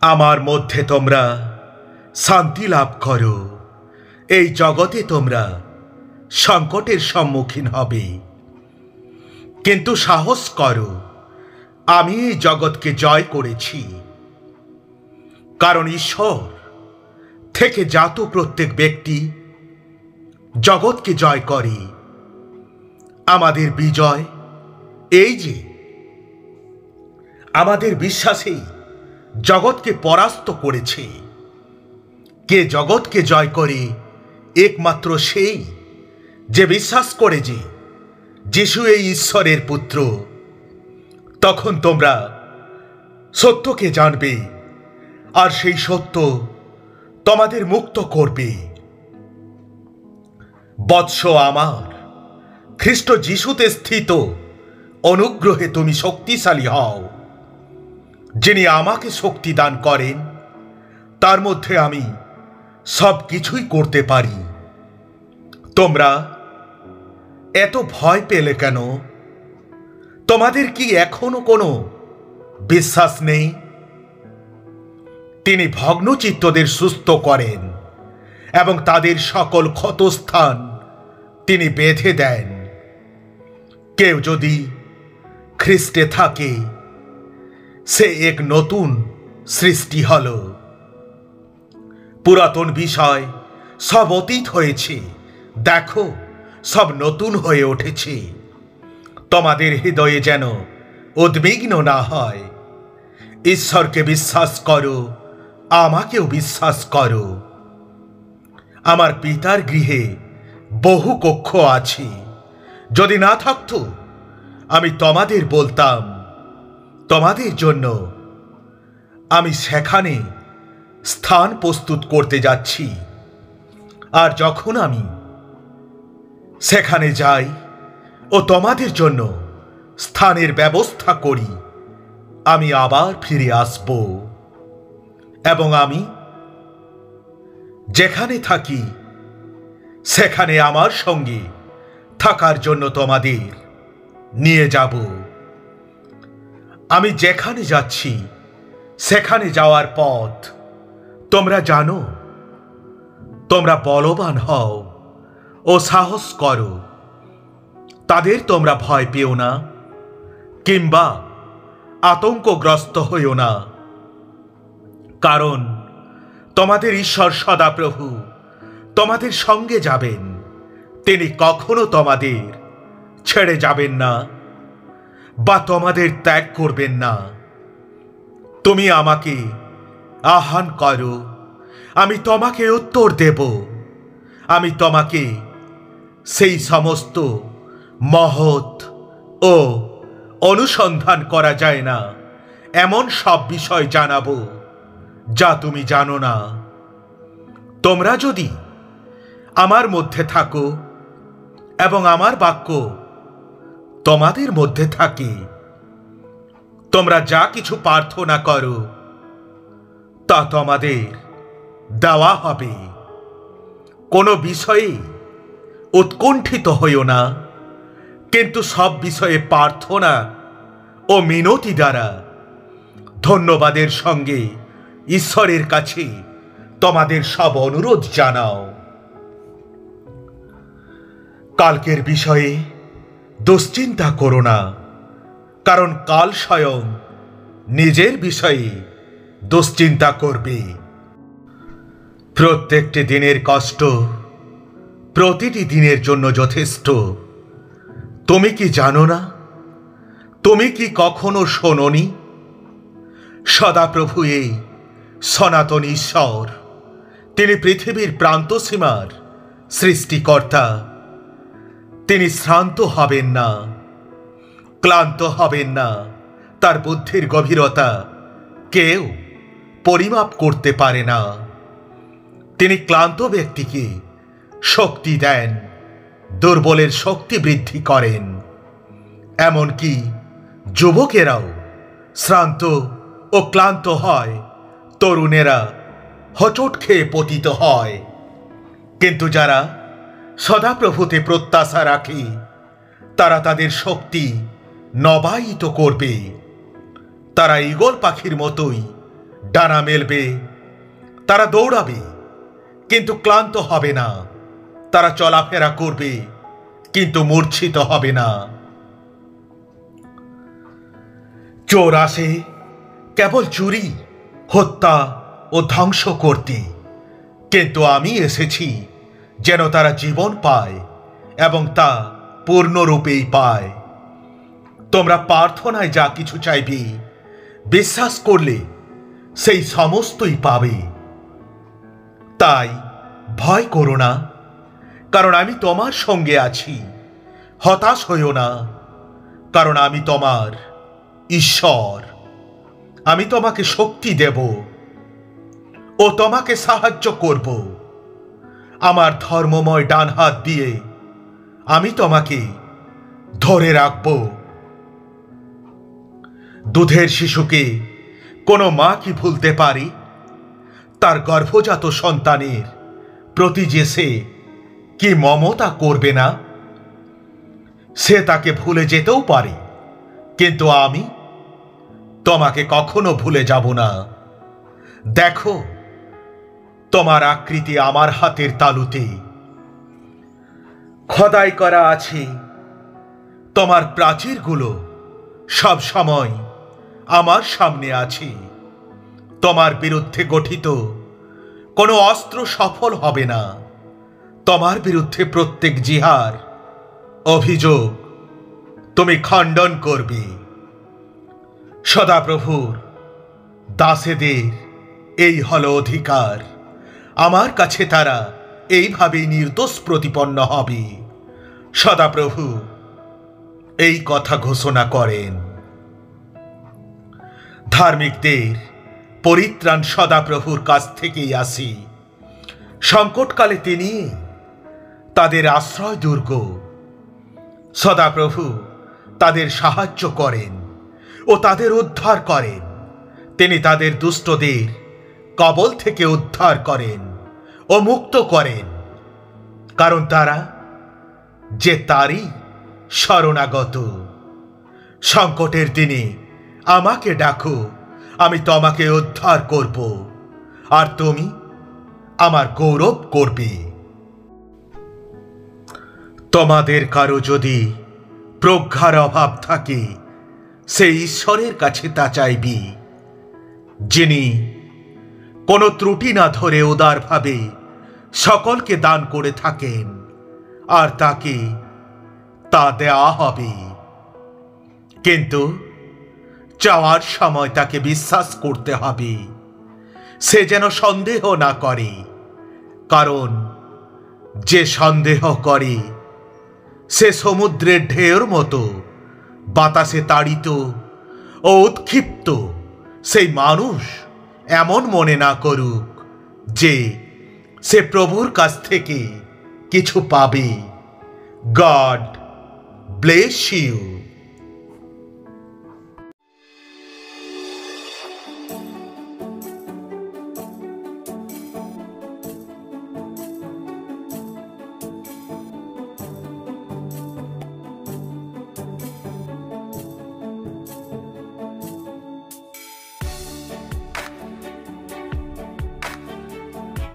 আমার মধ্যে তোমরা শান্তি লাভ করো। এই জগতে তোমরা সংকটের সম্মুখীন হবে। কিন্তু সাহস করো, আমি এই জগৎকে জয় করেছি। কারণ ঈশ্বর থেকে জাত প্রত্যেক ব্যক্তি জগৎকে জয় করে। আমাদের বিজয় এই যে, আমাদের বিশ্বাসেই জগৎকে পরাস্ত করেছে। কে জগৎকে জয় করে, একমাত্র সেই যে বিশ্বাস করে যে যিশু এই ঈশ্বরের পুত্র। তখন তোমরা সত্যকে জানবে, আর সেই সত্য তোমাদের মুক্ত করবে। বৎস আমার, খ্রিস্ট যিশুতে স্থিত, অনুগ্রহে তুমি শক্তিশালী হও। যিনি আমাকে শক্তি দান করেন, তার মধ্যে আমি সব কিছুই করতে পারি। তোমরা এত ভয় পেলে কেন? তোমাদের কি এখনও কোনো বিশ্বাস নেই? তিনি ভগ্নচিত্তদের সুস্থ করেন এবং তাদের সকল ক্ষতস্থান তিনি বেঁধে দেন। কেউ যদি খ্রিস্টে থাকে সে এক নতুন সৃষ্টি হল। পুরাতন বিষয় সব অতীত হয়েছে, দেখো, সব নতুন হয়ে উঠেছে। তোমাদের হৃদয়ে যেন উদ্বিগ্ন না হয়। ঈশ্বরকে বিশ্বাস করো, আমাকেও বিশ্বাস করো। আমার পিতার গৃহে বহু কক্ষ আছে। যদি না থাকতো, আমি তোমাদের বলতাম তোমাদের জন্য আমি সেখানে স্থান প্রস্তুত করতে যাচ্ছি। আর যখন আমি সেখানে যাই ও তোমাদের জন্য স্থানের ব্যবস্থা করি, আমি আবার ফিরে আসব। এবং আমি যেখানে থাকি, সেখানে আমার সঙ্গে থাকার জন্য তোমাদের নিয়ে যাব। আমি যেখানে যাচ্ছি, সেখানে যাওয়ার পথ। তোমরা জানো, তোমরা বলবান হও ও সাহস করো। তাদের তোমরা ভয় পেও না, কিংবা আতঙ্কগ্রস্ত হইও না। কারণ তোমাদের ঈশ্বর সদাপ্রভু তোমাদের সঙ্গে যাবেন, তিনি কখনো তোমাদের ছেড়ে যাবেন না। বা তোমাদের ত্যাগ করবেন না। তুমি আমাকে আহ্বান করো। আমি তোমাকে উত্তর দেব। আমি তোমাকে সেই সমস্ত মহৎ ও অনুসন্ধান করা যায় না। এমন সব বিষয় জানাব যা তুমি জানো না। তোমরা যদি আমার মধ্যে থাকো এবং আমার বাক্য তোমাদের মধ্যে থাকে। তোমরা যা কিছু প্রার্থনা করো, তা তোমাদের দেওয়া হবে। কোনো বিষয়ে উৎকণ্ঠিত হইও না, কিন্তু সব বিষয়ে প্রার্থনা ও মিনতি দ্বারা ধন্যবাদের সঙ্গে ঈশ্বরের কাছে তোমাদের সব অনুরোধ জানাও। কালকের বিষয়ে দুশ্চিন্তা করো না। কারণ কাল স্বয়ং নিজের বিষয়ে দুশ্চিন্তা করবে। প্রত্যেকটি দিনের কষ্ট প্রতিটি দিনের জন্য যথেষ্ট। তুমি কি জানো না? তুমি কি কখনো শোনি সদাপ্রভু এই সনাতন ঈশ্বর, তিনি পৃথিবীর প্রান্তসীমার সৃষ্টিকর্তা। তিনি শ্রান্ত হবেন না, ক্লান্ত হবেন না, তার বুদ্ধির গভীরতা কেউ পরিমাপ করতে পারে না। তিনি ক্লান্ত ব্যক্তিকে শক্তি দেন, দুর্বলের শক্তি বৃদ্ধি করেন। এমনকি যুবকেরাও শ্রান্ত ও ক্লান্ত হয়, তরুণেরা হচট খেয়ে পতিত হয়। কিন্তু যারা সদাপ্রভুতে প্রত্যাশা রাখে। তারা তাদের শক্তি নবায়িত করবে। তারা ঈগল পাখির মতোই ডানা মেলবে। তারা দৌড়াবে, কিন্তু ক্লান্ত হবে না। তারা চলাফেরা করবে, কিন্তু মূর্ছিত হবে না। চোর আসে, কেবল চুরি, হত্যা ও ধ্বংস করতে। কিন্তু আমি এসেছি যেন তারা জীবন পায় এবং তা পূর্ণরূপেই পায়। তোমরা প্রার্থনায় যা কিছু চাইবে, বিশ্বাস করলে সেই সমস্তই পাবে। তাই ভয় করো না, কারণ আমি তোমার সঙ্গে আছি। হতাশ হইও না, কারণ আমি তোমার ঈশ্বর। আমি তোমাকে শক্তি দেব ও তোমাকে সাহায্য করব। আমার ধর্মময় ডান হাত দিয়ে আমি তোমাকে ধরে রাখব। দুধের শিশুকে কোনো মা কি ভুলতে পারি? তার গর্ভজাত সন্তানের প্রতি যে সে কি মমতা করবে না? সে তাকে ভুলে যেতেও পারে। কিন্তু আমি তোমাকে কখনো ভুলে যাব না। দেখো তোমার আকৃতি আমার হাতের তালুতে। খোদাই করা আছে। তোমার প্রাচীরগুলো সব সময় আমার সামনে আছে। তোমার বিরুদ্ধে গঠিত কোনো অস্ত্র সফল হবে না। তোমার বিরুদ্ধে প্রত্যেক জিহার অভিযোগ তুমি খণ্ডন করবে। সদাপ্রভুর দাসেদের এই হল অধিকার। আমার কাছে তারা এইভাবেই নির্দোষ প্রতিপন্ন হবে। সদাপ্রভু, এই কথা ঘোষণা করেন। ধার্মিকদের পরিত্রাণ সদাপ্রভুর কাছ থেকেই আসি। সংকটকালে তিনি তাদের আশ্রয় দুর্গ। সদাপ্রভু তাদের সাহায্য করেন ও তাদের উদ্ধার করেন। তিনি তাদের দুষ্টদের কবল থেকে উদ্ধার করেন। ও মুক্ত করেন কারণ তারা যে তারই শরণাগত। সংকটের দিনে আমাকে ডাকো, আমি তোমাকে উদ্ধার করব। আর তুমি আমার গৌরব করবে। তোমাদের কারও যদি প্রজ্ঞার অভাব থাকে, সে ঈশ্বরের কাছে তা চাইবি। যিনি কোনো ত্রুটি না ধরে উদারভাবে সকলকে দান করে থাকেন। আর তাকে তা দেওয়া হবে। কিন্তু চাওয়ার সময় তাকে বিশ্বাস করতে হবে। সে যেন সন্দেহ না করে। কারণ যে সন্দেহ করে, সে সমুদ্রের ঢেউর মতো, বাতাসে তাড়িত ও উৎক্ষিপ্ত, সেই মানুষ এমন মনে না করুক যে সে প্রভুর কাছ থেকে কিছু পাবে। God bless you